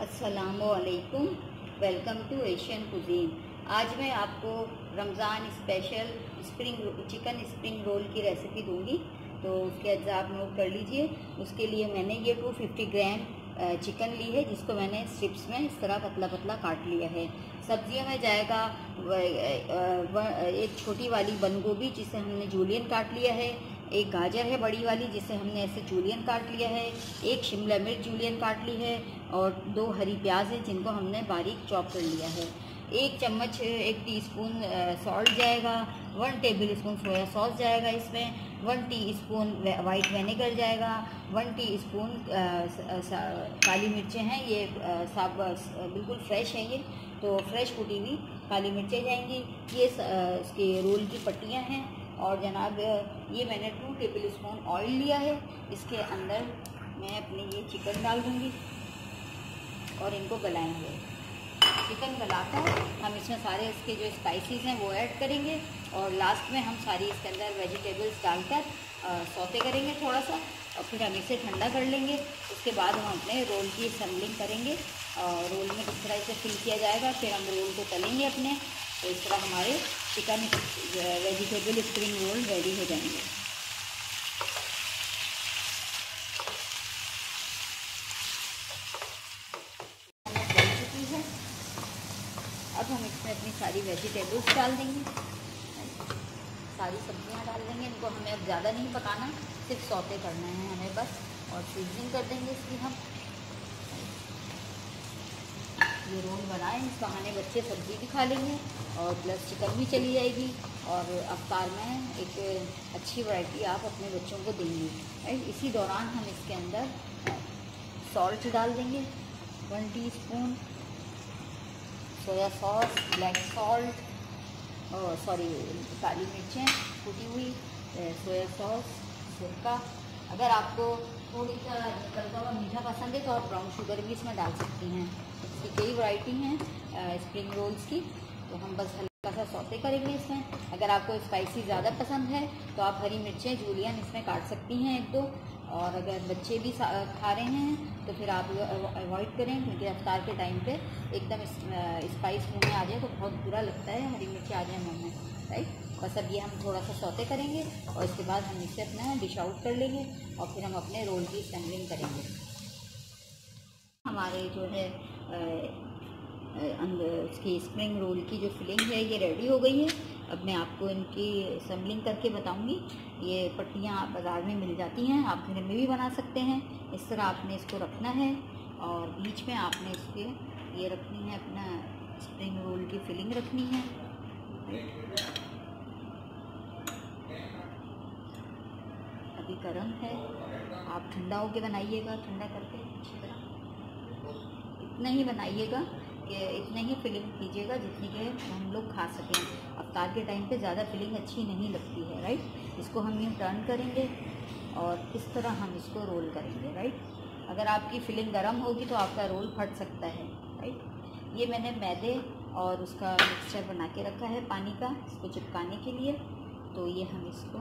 असलकुम welcome to Asian cuisine आज मैं आपको Ramzan special spring chicken spring roll की रेसिपी दूँगी। तो उसके अज्जा आप नोट कर लीजिए। उसके लिए मैंने ये 250 ग्राम चिकन ली है, जिसको मैंने स्ट्रिप्स में इस तरह पतला पतला काट लिया है। सब्जियों में जाएगा एक छोटी वाली बंद गोभी जिसे हमने जूलियन काट लिया है। एक गाजर है बड़ी वाली, जिसे हमने ऐसे जूलियन काट लिया है, एक शिमला मिर्च जूलियन काट ली है, और दो हरी प्याज है जिनको हमने बारीक चॉप कर लिया है। एक चम्मच, एक टीस्पून सॉल्ट जाएगा one tablespoon soya sauce जाएगा इसमें वन टीस्पून वाइट वेनेगर जाएगा वन टीस्पून काली मिर्चें हैं, ये साब बिल्कुल फ्रेश है ये तो फ्रेश कुटी हुई काली मिर्चें जाएँगी। ये इसके रोल की पट्टियाँ हैं और जनाब, ये मैंने टू टेबल स्पून ऑयल लिया है। इसके अंदर मैं अपने ये चिकन डाल दूँगी और इनको गलाएँगे। चिकन गलाकर हम इसमें सारे इसके जो स्पाइसेस हैं वो ऐड करेंगे और लास्ट में हम सारी इसके अंदर वेजिटेबल्स डालकर सौते करेंगे थोड़ा सा और फिर हम इसे ठंडा कर लेंगे। उसके बाद हम अपने रोल की असम्बलिंग करेंगे। और रोल में किस तरह से फिल किया जाएगा। फिर हम रोल को तलेंगे अपने। तो इस तरह हमारे chicken vegetable spring roll ready हो जाएँगे। अब हम इसमें अपनी सारी वेजिटेबल्स डाल देंगे। सारी सब्ज़ियाँ डाल देंगे, इनको हमें अब ज़्यादा नहीं पकाना, सिर्फ़ सौते करना है हमें बस, और सीजनिंग कर देंगे इसकी हम। ये रोल बनाए, इस बहाने बच्चे सब्ज़ी भी खा लेंगे और प्लस चिकन भी चली जाएगी और अफ्तार में एक अच्छी वैरायटी आप अपने बच्चों को देंगे। इसी दौरान हम इसके अंदर सॉल्ट डाल देंगे one teaspoon soya sauce black salt sorry काली मिर्चें कुटी हुई सोया सॉस सिरका। अगर आपको थोड़ी सा निकलता हुआ मीठा पसंद है तो आप ब्राउन शुगर भी इसमें डाल सकती हैं। इसकी कई वैरायटी हैं स्प्रिंग रोल्स की। तो हम बस हल्का सा सौते करेंगे इसमें। अगर आपको स्पाइसी ज़्यादा पसंद है तो आप हरी मिर्चें जूलियन इसमें काट सकती हैं एक दो। और अगर बच्चे भी खा रहे हैं तो फिर आप अवॉइड करें क्योंकि रफ्तार के टाइम पे एकदम स्पाइस मुँह में आ जाए तो बहुत बुरा लगता है, हरी मिर्ची आ जाए मुँह में राइट बस अब ये हम थोड़ा सा सौते करेंगे और इसके बाद हम इसे अपना डिश आउट कर लेंगे और फिर हम अपने रोल की असम्बलिंग करेंगे। हमारे जो है इसकी स्प्रिंग रोल की जो फिलिंग है, ये रेडी हो गई है। अब मैं आपको इनकी असम्बलिंग करके बताऊँगी। ये पट्टियाँ बाज़ार में मिल जाती हैं, आप घर में भी बना सकते हैं। इस तरह आपने इसको रखना है और बीच में आपने इसके, ये रखनी है अपना स्प्रिंग रोल की फिलिंग रखनी है। अभी गर्म है। आप ठंडा होके बनाइएगा, ठंडा करके। अच्छी तरह इतना ही बनाइएगा कि इतने ही फिलिंग कीजिएगा जितनी के हम लोग खा सकें। अवतार के टाइम पे ज़्यादा फिलिंग अच्छी नहीं लगती है राइट इसको हम यूँ टर्न करेंगे और इस तरह हम इसको रोल करेंगे राइट अगर आपकी फिलिंग गर्म होगी तो आपका रोल फट सकता है राइट ये मैंने मैदे और उसका मिक्सचर बना के रखा है पानी का, इसको चिपकाने के लिए। तो ये हम इसको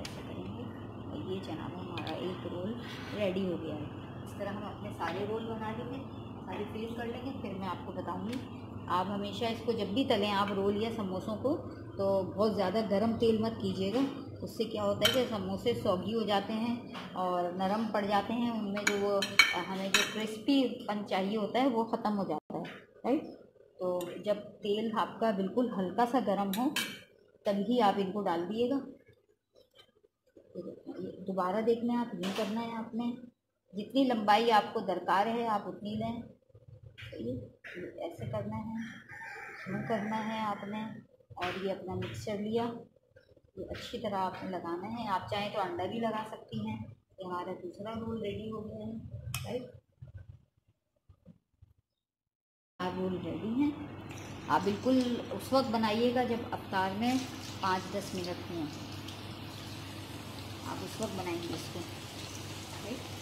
ऐसा करेंगे। और ये जनाब हमारा एक रोल रेडी हो गया है। तरह हम अपने सारे रोल बना लेंगे, सारी फिलिंग कर लेंगे, फिर मैं आपको बताऊँगी। आप हमेशा इसको जब भी तलें, आप रोल या समोसों को तो बहुत ज़्यादा गर्म तेल मत कीजिएगा। उससे क्या होता है कि समोसे सौगी हो जाते हैं और नरम पड़ जाते हैं, उनमें जो वो, हमें जो क्रिस्पी पन चाहिए होता है, वो ख़त्म हो जाता है राइट तो जब तेल आपका बिल्कुल हल्का सा गर्म हो, तभी आप इनको डाल दिएगा दोबारा देखना है, आप ये करना है आपने। जितनी लंबाई आपको दरकार है, आप उतनी लें। ये ऐसे करना है। यूँ करना है आपने, और ये अपना मिक्सचर लिया। ये अच्छी तरह आपने लगाना है। आप चाहें तो अंडा भी लगा सकती हैं। ये हमारा दूसरा रोल रेडी हो गया है राइट रोल रेडी हैं। आप बिल्कुल उस वक्त बनाइएगा जब अवतार में पाँच दस मिनट में आप उस वक्त बनाएँगे इसको राइट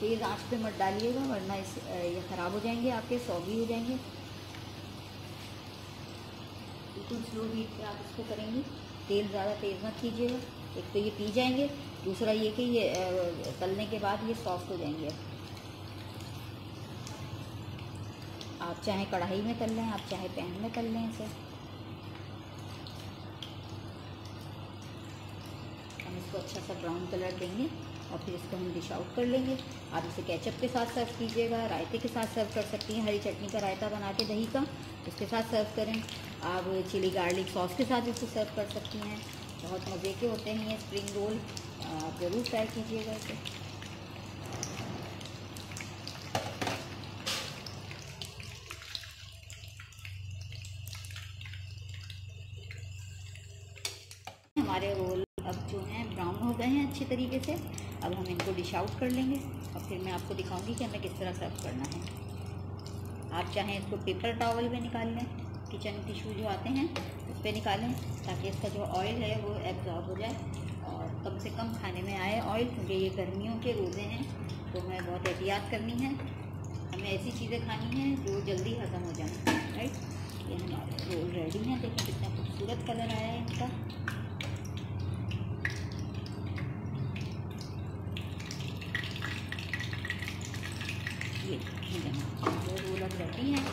तेज़ आँच पे मत डालिएगा, वरना इस ये ख़राब हो जाएँगे, आपके सौगी हो जाएँगे। बिल्कुल स्लो हीट पे आप इसको करेंगे। तेल ज़्यादा तेज़ मत कीजिएगा। एक तो ये पी जाएँगे, दूसरा ये कि ये तलने के बाद ये सॉफ्ट हो जाएँगे। आप चाहे कढ़ाई में तल लें, आप चाहे पैन में तल लें इसे हम इसको अच्छा सा ब्राउन कलर देंगे और फिर इसको हम डिश आउट कर लेंगे। आप इसे केचप के साथ सर्व कीजिएगा, रायते के साथ सर्व कर सकती हैं। हरी चटनी का रायता बना के दही का, उसके साथ सर्व करें। आप चिली गार्लिक सॉस के साथ इसे सर्व कर सकती हैं। बहुत मज़े के होते हैं ये स्प्रिंग रोल आप ज़रूर ट्राई कीजिएगा इसे। हमारे रोल अब जो हैं ब्राउन हो गए हैं अच्छी तरीके से। अब हम इनको डिश आउट कर लेंगे। और फिर मैं आपको दिखाऊँगी कि हमें किस तरह सर्व करना है। आप चाहें इसको पेपर टॉवल में निकाल लें किचन टिश्यू जो आते हैं, उस पर निकालें, ताकि इसका जो ऑयल है, वो एब्जॉर्ब हो जाए। और कम से कम खाने में आए ऑयल क्योंकि ये गर्मियों के रोज़े हैं तो हमें बहुत एहतियात करनी है। हमें ऐसी चीज़ें खानी हैं, जो जल्दी ख़त्म हो जाए राइट ये हमारे रोल रेडी हैं। देखिए कितना खूबसूरत कलर आया है इनका ये रोल हैं।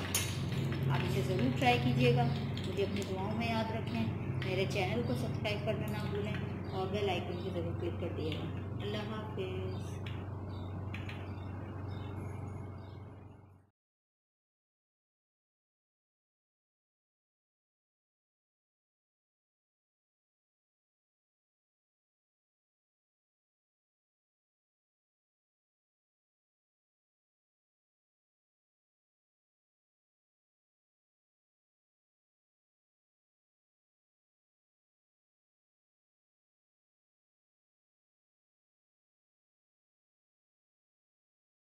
आप इसे ज़रूर ट्राई कीजिएगा। मुझे अपनी दुआओं में याद रखें। मेरे चैनल को सब्सक्राइब करना ना भूलें और बेल आइकन को ज़रूर क्लिक कर दिएगा अल्लाह हाफिज़।